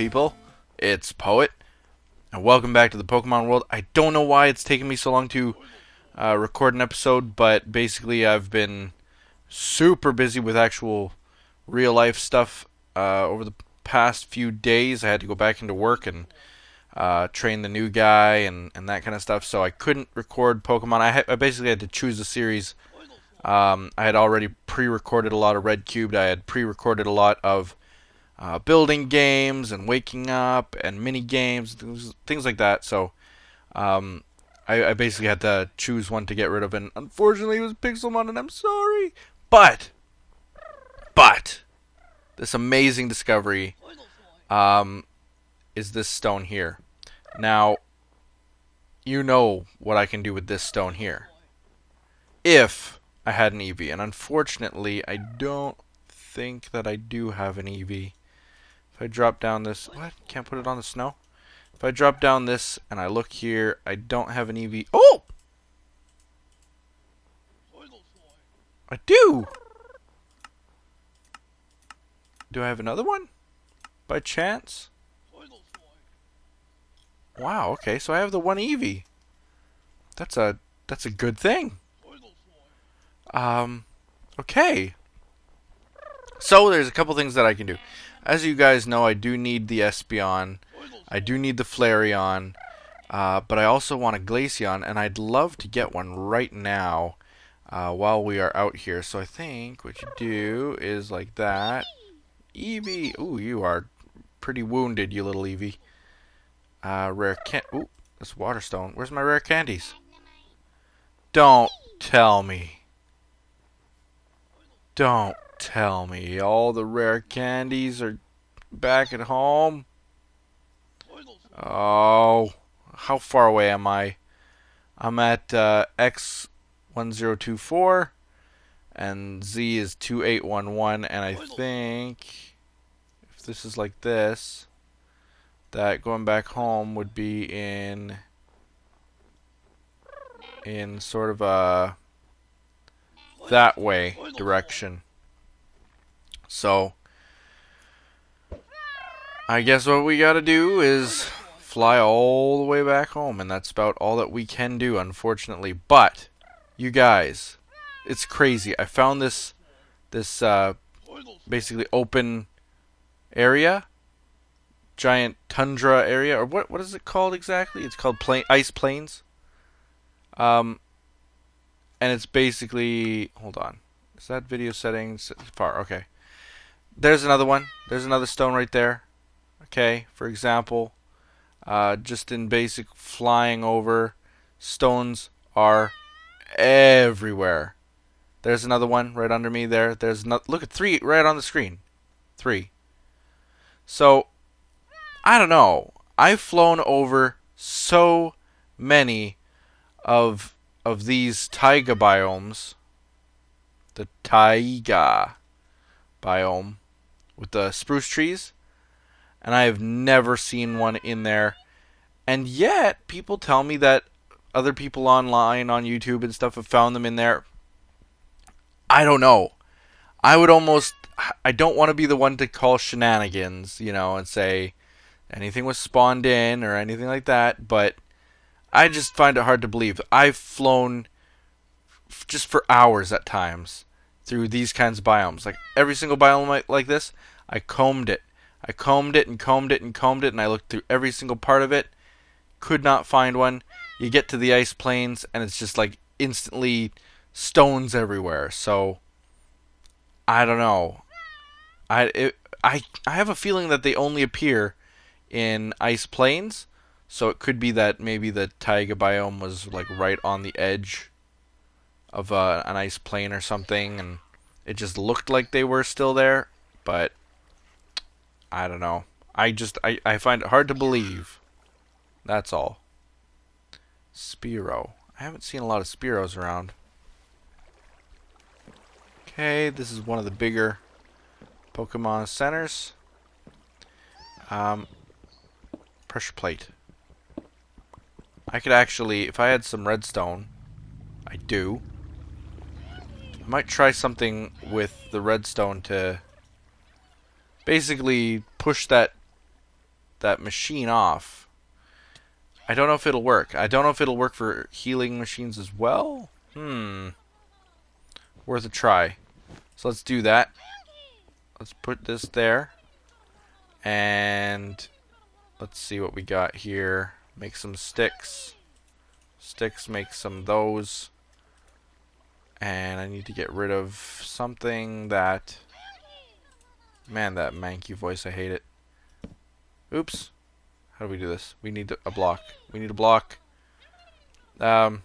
People. It's Poet, and welcome back to the Pokemon world. I don't know why it's taken me so long to uh, record an episode, but basically, I've been super busy with actual real life stuff uh, over the past few days. I had to go back into work and uh, train the new guy and, and that kind of stuff, so I couldn't record Pokemon. I, ha- I basically had to choose a series. Um, I had already pre recorded a lot of Red Cubed, I had pre recorded a lot of uh, building games and waking up and mini games, things, things like that. So um, I, I, basically had to choose one to get rid of, and unfortunately it was Pixelmon, and I'm sorry. But, but, this amazing discovery um, is this stone here. Now, you know what I can do with this stone here. If I had an Eevee, and unfortunately I don't think that I do have an Eevee. I drop down this... What? Can't put it on the snow? If I drop down this and I look here, I don't have an Eevee. Oh! I do! Do I have another one? By chance? Wow, okay, so I have the one Eevee. That's a that's a good thing. Um okay. So there's a couple things that I can do. As you guys know, I do need the Espeon. I do need the Flareon. Uh, but I also want a Glaceon, and I'd love to get one right now uh, while we are out here. So I think what you do is like that. Eevee! Ooh, you are pretty wounded, you little Eevee. Uh, rare can- Ooh, this Waterstone. Where's my rare candies? Don't tell me. Don't tell me all the rare candies are back at home? Oh, how far away am I? I'm at uh, X1024 and Z is 2811 and I think if this is like this that going back home would be in in sort of a that way direction. So, I guess what we gotta do is fly all the way back home, and that's about all that we can do, unfortunately. But, you guys, it's crazy. I found this, this, uh, basically open area, giant tundra area, or what, what is it called exactly? It's called plain, ice plains. Um, and it's basically, hold on, is that video settings far? Okay. There's another one. There's another stone right there. Okay, for example, uh, just in basic flying over, stones are everywhere. There's another one right under me there. There's look at three right on the screen. Three. So, I don't know. I've flown over so many of of these taiga biomes. The taiga biome with the spruce trees, and I have never seen one in there. And yet, people tell me that other people online on YouTube and stuff have found them in there. I don't know. I would almost. I don't want to be the one to call shenanigans, you know, and say anything was spawned in or anything like that, but I just find it hard to believe. I've flown just for hours at times through these kinds of biomes. Like every single biome like this, I combed it. I combed it and combed it and combed it, and I looked through every single part of it. Could not find one. You get to the ice plains, and it's just like instantly stones everywhere. So I don't know. I it, I I have a feeling that they only appear in ice plains. So it could be that maybe the taiga biome was like right on the edge of uh, an ice plain or something, and it just looked like they were still there. But I don't know. I just I, I find it hard to believe. That's all. Spearow. I haven't seen a lot of Spearows around. Okay, this is one of the bigger Pokemon centers. Um, pressure plate. I could actually, if I had some redstone, I do. Might try something with the redstone to basically push that that machine off. I don't know if it'll work. I don't know if it'll work for healing machines as well. Hmm. Worth a try. So let's do that. Let's put this there. And let's see what we got here. Make some sticks. Sticks, make some those. And I need to get rid of something that... Man, that Mankey voice, I hate it. Oops. How do we do this? We need a block. We need a block. Um,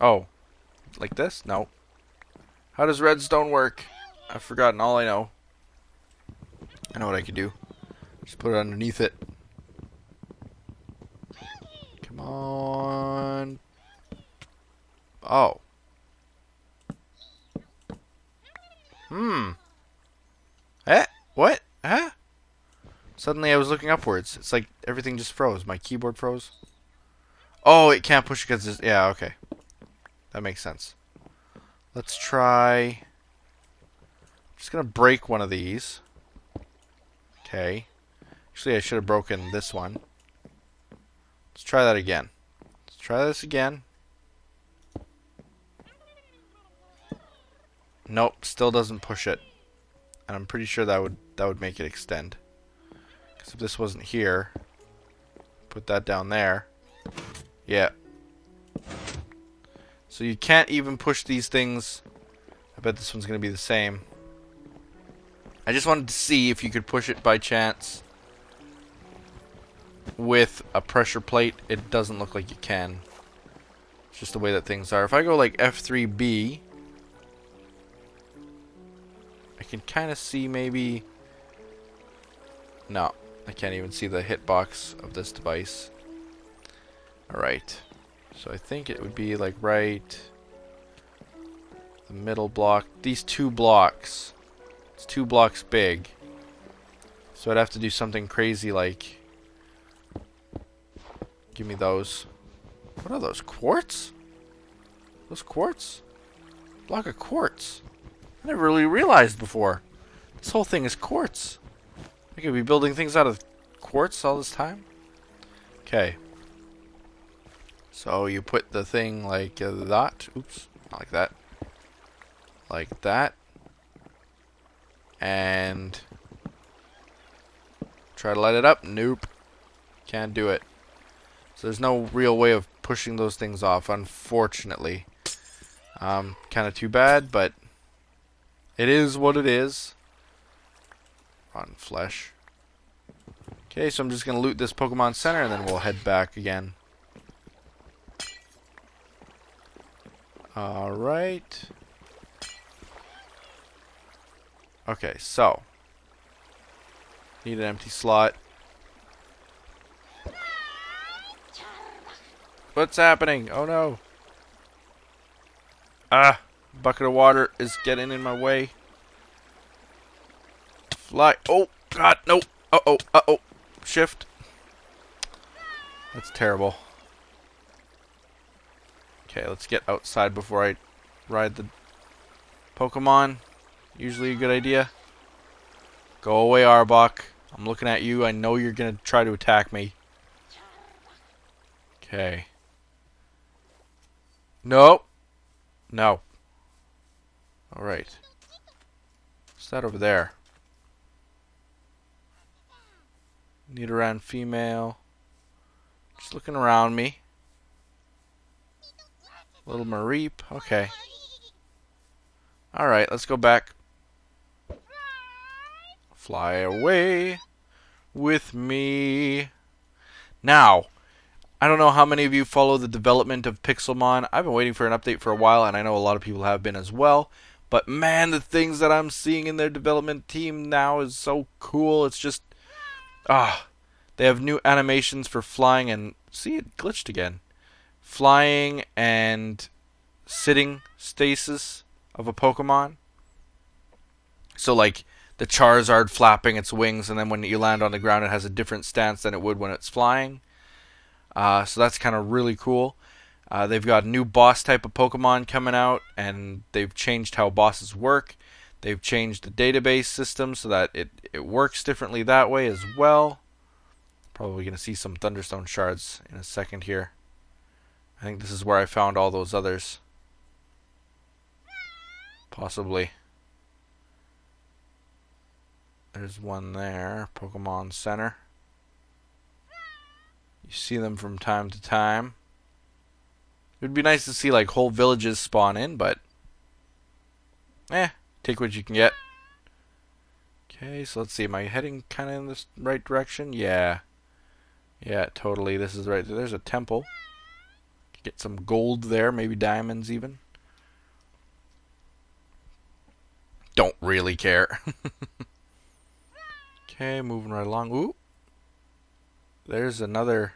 oh. Like this? No. How does redstone work? I've forgotten all I know. I know what I could do. Just put it underneath it. Come on. Oh. Hmm. Eh? What? Huh? Suddenly I was looking upwards. It's like everything just froze. My keyboard froze. Oh, it can't push because it's... Yeah, okay. That makes sense. Let's try... I'm just going to break one of these. Okay. Actually, I should have broken this one. Let's try that again. Let's try this again. Nope, still doesn't push it. And I'm pretty sure that would that would make it extend. Because if this wasn't here, put that down there. Yeah. So you can't even push these things. I bet this one's going to be the same. I just wanted to see if you could push it by chance with a pressure plate. It doesn't look like you can. It's just the way that things are. If I go like F3B, can kind of see maybe... No, I can't even see the hitbox of this device. Alright. So I think it would be like right... The middle block. These two blocks. It's two blocks big. So I'd have to do something crazy like... Give me those. What are those? Quartz? Those quartz? Block of quartz. Never really realized before. This whole thing is quartz. I could be building things out of quartz all this time. Okay. So you put the thing like uh, that. Oops. Not like that. Like that and try to light it up. Nope. Can't do it. So there's no real way of pushing those things off, unfortunately. Um, kind of too bad, but it is what it is. On flesh. Okay, so I'm just going to loot this Pokemon Center and then we'll head back again. Alright. Okay, so. Need an empty slot. What's happening? Oh no. Ah, bucket of water is getting in my way. Fly. Oh, God, no. Uh-oh, uh-oh. Shift. That's terrible. Okay, let's get outside before I ride the Pokemon. Usually a good idea. Go away, Arbok. I'm looking at you. I know you're going to try to attack me. Okay. Nope. No. Alright. What's that over there? Nidoran female. Just looking around me. Little Mareep. Okay. Alright, let's go back. Fly away with me. Now, I don't know how many of you follow the development of Pixelmon. I've been waiting for an update for a while, and I know a lot of people have been as well. But man, the things that I'm seeing in their development team now is so cool. It's just, ah, they have new animations for flying and see it glitched again. Flying and sitting stasis of a Pokemon. So like the Charizard flapping its wings, and then when you land on the ground, it has a different stance than it would when it's flying. Uh, so that's kind of really cool. Uh, they've got a new boss type of Pokemon coming out, and they've changed how bosses work. They've changed the database system so that it, it works differently that way as well. Probably going to see some Thunderstone shards in a second here. I think this is where I found all those others. Possibly. There's one there. Pokemon Center. You see them from time to time. It would be nice to see like whole villages spawn in, but eh, take what you can get. Okay, so let's see. Am I heading kind of in this right direction? Yeah. Yeah, totally. This is right. There's a temple. Get some gold there, maybe diamonds even. Don't really care. okay, moving right along. Ooh. There's another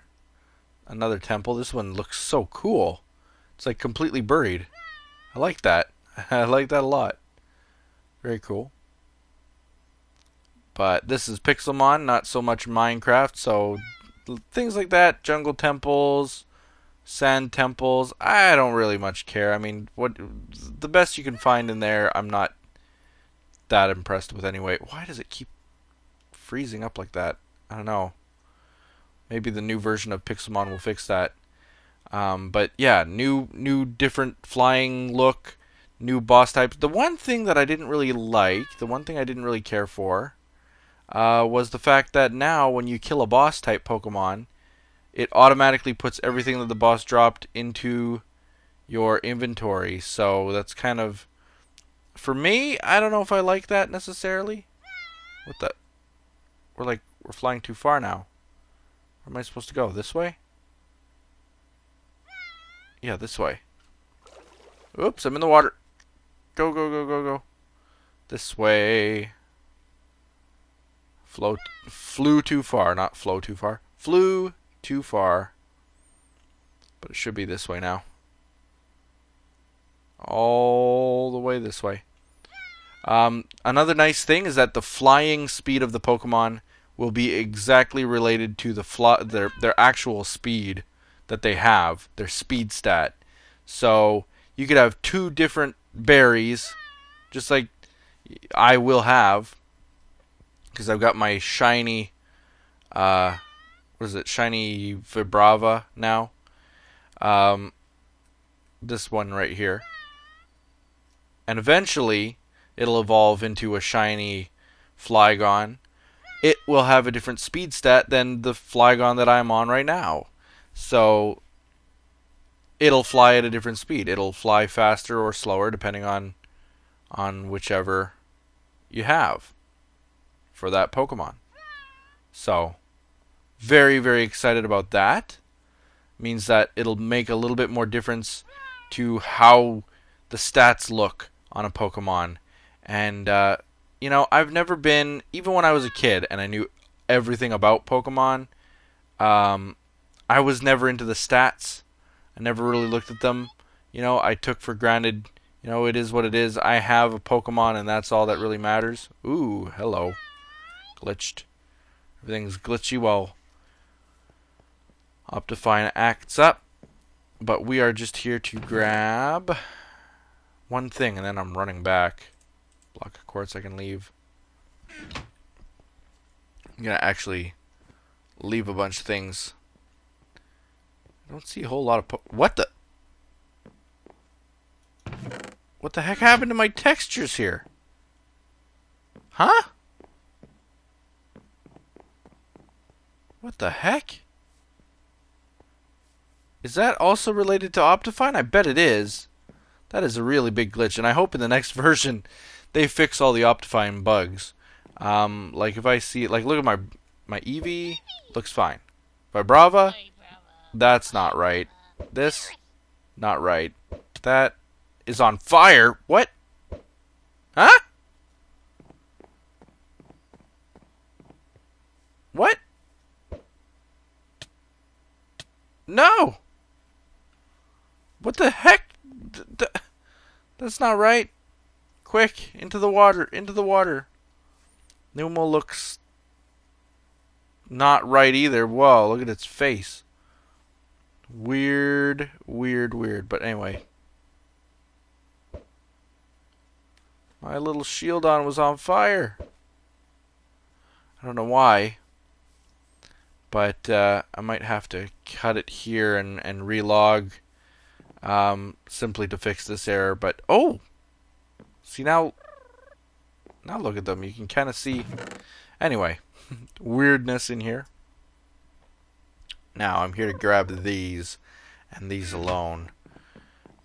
another temple. This one looks so cool. It's like completely buried. I like that. I like that a lot. Very cool. But this is Pixelmon, not so much Minecraft, so things like that, jungle temples, sand temples, I don't really much care. I mean, what the best you can find in there, I'm not that impressed with anyway. Why does it keep freezing up like that? I don't know. Maybe the new version of Pixelmon will fix that. Um, but yeah, new, new, different flying look, new boss types. The one thing that I didn't really like, the one thing I didn't really care for, uh, was the fact that now when you kill a boss type Pokemon, it automatically puts everything that the boss dropped into your inventory. So that's kind of for me, I don't know if I like that necessarily. What the? We're like, we're flying too far now. Where am I supposed to go? This way? Yeah, this way. Oops, I'm in the water. Go, go, go, go, go. This way. Float, flew too far, not flow too far. Flew too far. But it should be this way now all the way this way. Um, another nice thing is that the flying speed of the Pokemon will be exactly related to the fly their their actual speed that they have, their speed stat. So you could have two different berries, just like I will have, because I've got my shiny, uh, what is it, shiny Vibrava now. Um, this one right here and eventually it'll evolve into a shiny Flygon. It will have a different speed stat than the Flygon that I'm on right now. So it'll fly at a different speed. It'll fly faster or slower depending on on whichever you have for that Pokemon. So very very excited about that. Means that it'll make a little bit more difference to how the stats look on a Pokemon. And, uh, you know, I've never been, even when I was a kid and I knew everything about Pokemon, um, I was never into the stats. I never really looked at them. You know, I took for granted, you know, it is what it is. I have a Pokemon and that's all that really matters. Ooh, hello. Glitched. Everything's glitchy while Optifine acts up. But we are just here to grab one thing and then I'm running back. Block of quartz I can leave. I'm gonna actually leave a bunch of things. I don't see a whole lot of what the what the heck happened to my textures here? Huh? What the heck? Is that also related to Optifine? I bet it is. That is a really big glitch, and I hope in the next version they fix all the Optifine bugs. Um, like if I see, like look at my my Eevee, looks fine. Vibrava, that's not right. This, not right. That is on fire. What? Huh? What? No. What the heck? That's not right. Quick, into the water, into the water. Numel looks not right either. Whoa, look at its face. Weird, weird, weird. But anyway. My little shield on was on fire. I don't know why. But uh, I might have to cut it here and, and relog um, simply to fix this error. But, oh! See now, now look at them. You can kind of see. Anyway, weirdness in here. Now I'm here to grab these and these alone.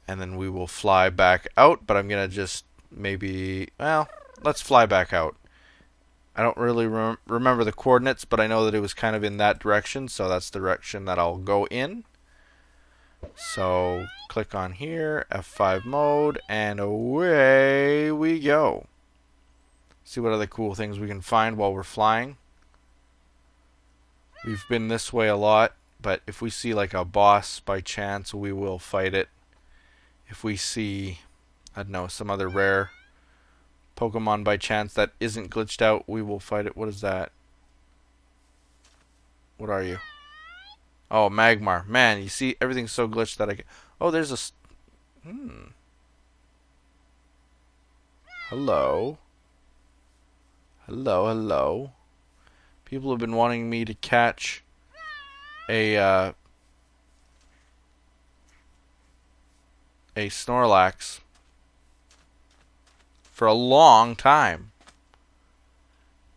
And then we will fly back out, but I'm going to just maybe, well, let's fly back out. I don't really rem remember the coordinates, but I know that it was kind of in that direction, so that's the direction that I'll go in. So click on here, F5 mode, and away we go. See what other cool things we can find while we're flying. We've been this way a lot, but if we see like a boss by chance, we will fight it. If we see, I don't know, some other rare Pokemon by chance that isn't glitched out, we will fight it. What is that? What are you? Oh, Magmar. Man, you see, everything's so glitched that I can... Oh, there's a... Hmm. Hello. Hello, hello. People have been wanting me to catch a, uh, a Snorlax for a long time.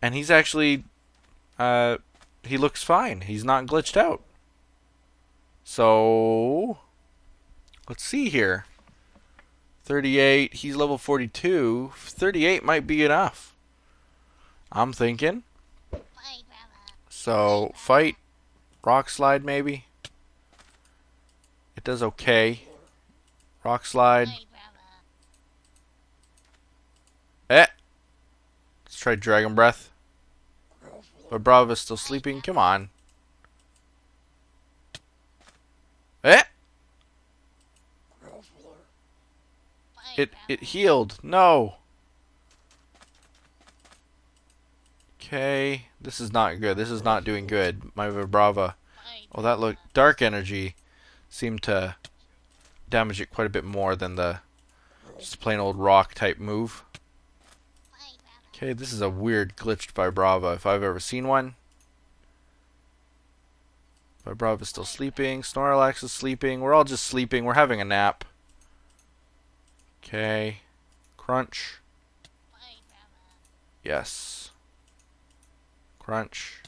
And he's actually, uh, he looks fine. He's not glitched out. So, let's see here. 38, he's level 42. 38 might be enough. I'm thinking. So, fight, rock slide maybe. It does okay. Rock slide. Eh. Let's try Dragon Breath. But Brava's still sleeping. Come on. Eh. It it healed. No. Okay. This is not good. This is not doing good. My Vibrava. Oh, that look dark energy seemed to damage it quite a bit more than the just plain old rock type move. Okay, this is a weird glitched Vibrava if I've ever seen one. Vibrava is still sleeping. Snorlax is sleeping. We're all just sleeping. We're having a nap. Okay. Crunch. Yes. Crunch.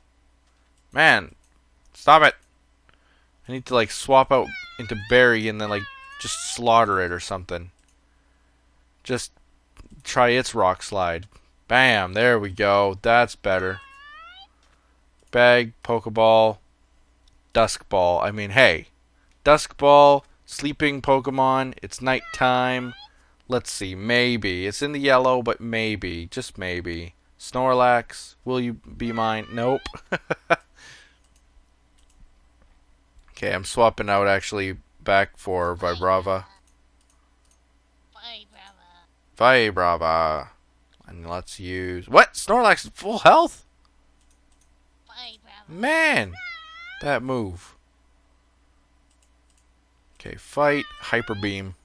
Man, stop it. I need to like swap out into berry and then like just slaughter it or something. Just try its rock slide. Bam, there we go. That's better. Bag, Pokeball, Dusk Ball. I mean, hey. Dusk Ball, sleeping Pokemon, it's nighttime. Let's see, maybe. It's in the yellow, but maybe. Just maybe. Snorlax, will you be mine? Nope. okay, I'm swapping out actually back for Vibrava. Vibrava. And let's use... What? Snorlax full health? Man! That move. Okay, fight. Hyper Beam.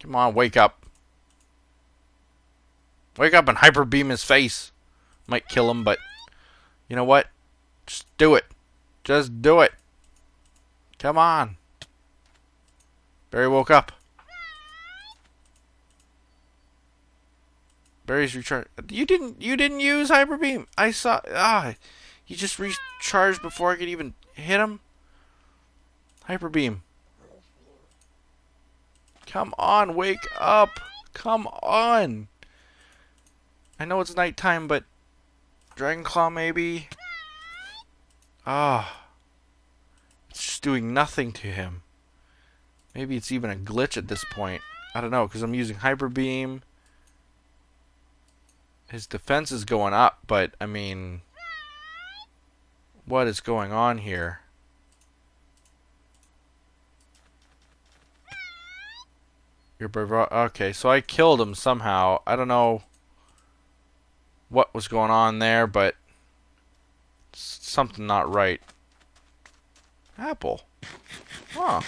Come on, wake up. Wake up and Hyper Beam his face. Might kill him, but... You know what? Just do it. Just do it. Come on. Barry woke up. Barry's recharge. You didn't. You didn't use hyper beam. I saw. Ah, you just recharged before I could even hit him. Hyper beam. Come on, wake up. Come on. I know it's nighttime, but Dragon Claw maybe. Ah. It's just doing nothing to him. Maybe it's even a glitch at this point. I don't know, because I'm using Hyper Beam his defense is going up, but I mean, what is going on here? Your okay, so I killed him somehow. I don't know what was going on there, but something not right. Apple. Huh.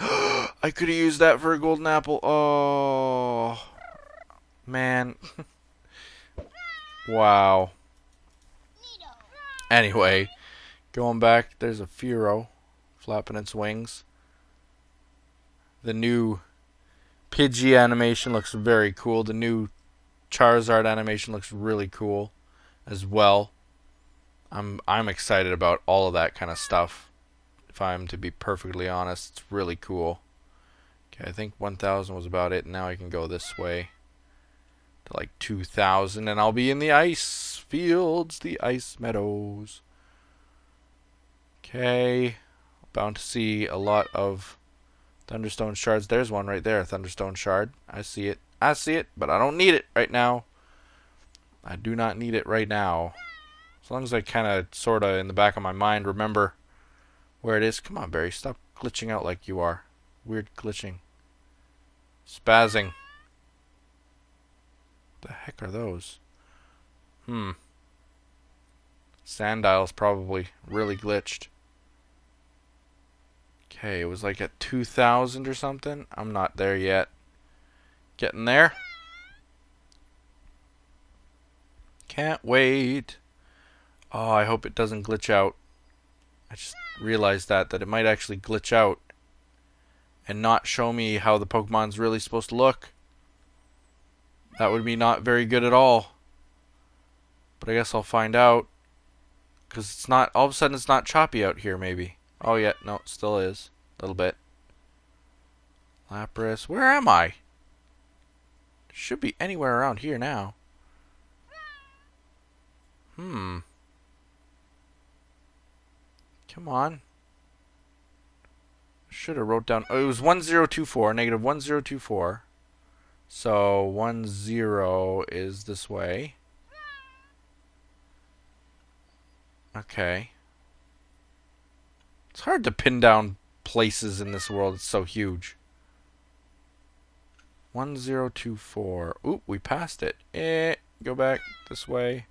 I could have used that for a golden apple. Oh, man. wow. Anyway, going back, there's a Fearow flapping its wings. The new Pidgey animation looks very cool. The new Charizard animation looks really cool as well. I'm I'm excited about all of that kind of stuff. If I'm to be perfectly honest, it's really cool. Okay, I think 1000 was about it. Now I can go this way to like 2000 and I'll be in the ice fields, the ice meadows. Okay, bound to see a lot of Thunderstone shards. There's one right there, Thunderstone shard. I see it. I see it, but I don't need it right now. I do not need it right now. As long as I kind of, sort of, in the back of my mind, remember where it is. Come on, Barry. Stop glitching out like you are. Weird glitching. Spazzing. The heck are those? Hmm. Sandile's probably really glitched. Okay, it was like at 2,000 or something. I'm not there yet. Getting there. Can't wait. Oh, I hope it doesn't glitch out. I just realized that, that it might actually glitch out and not show me how the Pokemon's really supposed to look. That would be not very good at all. But I guess I'll find out. Because it's not, all of a sudden it's not choppy out here maybe. Oh yeah, no, it still is. A little bit. Lapras, where am I? Should be anywhere around here now. Hmm. Come on. Should have wrote down. Oh, it was 1024, negative 1024. So 10 is this way. Okay. It's hard to pin down places in this world. It's so huge. 1024. Oop, we passed it. Eh, go back this way.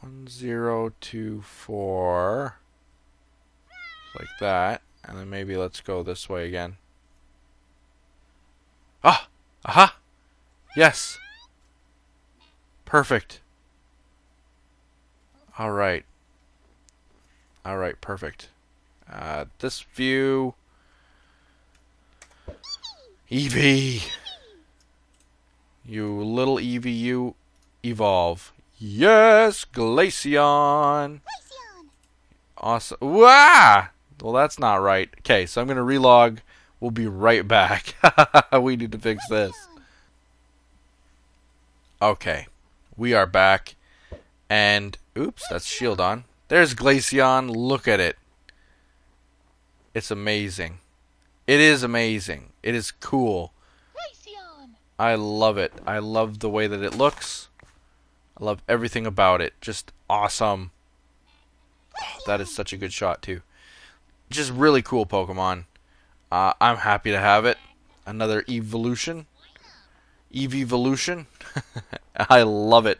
1024. Like that. And then maybe let's go this way again. Ah! Aha! Yes! Perfect. Alright. Alright, perfect. Uh, this view... Eevee! You little Eevee, you evolve. Yes, Glaceon. Glaceon. Awesome. Wah! Well, that's not right. Okay, so I'm going to relog. We'll be right back. we need to fix this. Okay, we are back. And, oops, that's Shieldon. There's Glaceon. Look at it. It's amazing. It is amazing. It is cool. I love it. I love the way that it looks. I love everything about it. Just awesome. Oh, that is such a good shot, too. Just really cool Pokemon. Uh, I'm happy to have it. Another evolution. Evolution. I love it.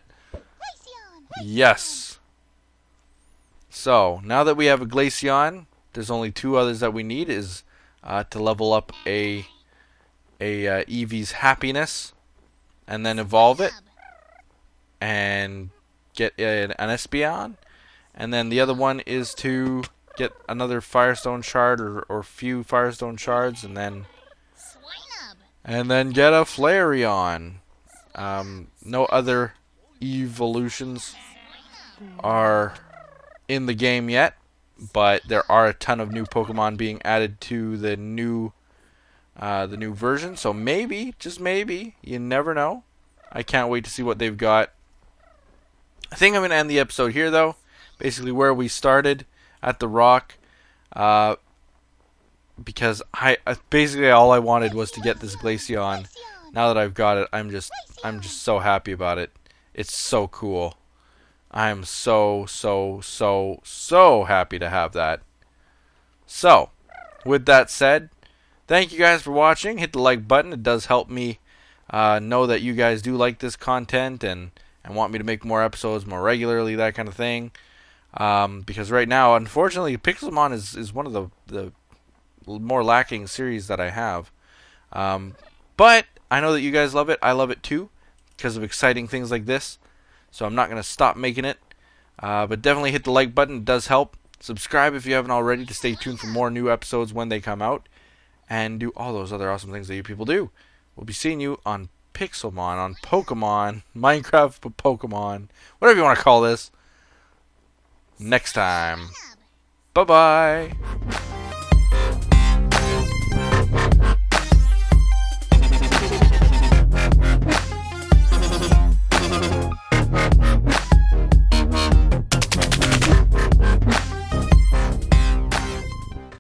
Yes. So, now that we have a Glaceon, there's only two others that we need is uh, to level up a a uh, Eevee's happiness and then evolve it and get an, an Espeon. And then the other one is to get another Firestone shard or, or few Firestone shards and then and then get a Flareon. Um, no other evolutions are in the game yet, but there are a ton of new Pokemon being added to the new uh, the new version. So maybe, just maybe, you never know. I can't wait to see what they've got I think I'm to end the episode here, though. Basically, where we started at the Rock. Uh, because I basically all I wanted was to get this Glaceon. Now that I've got it, I'm just I'm just so happy about it. It's so cool. I am so so so so happy to have that. So, with that said, thank you guys for watching. Hit the like button. It does help me uh, know that you guys do like this content and and want me to make more episodes more regularly, that kind of thing. Um, because right now, unfortunately, Pixelmon is, is one of the, the more lacking series that I have. Um, but I know that you guys love it. I love it too because of exciting things like this. So I'm not going to stop making it. Uh, but definitely hit the like button. It does help. Subscribe if you haven't already to stay tuned for more new episodes when they come out. And do all those other awesome things that you people do. We'll be seeing you on Pixelmon, on Pokemon, Minecraft Pokemon, whatever you want to call this, next time. Bye bye.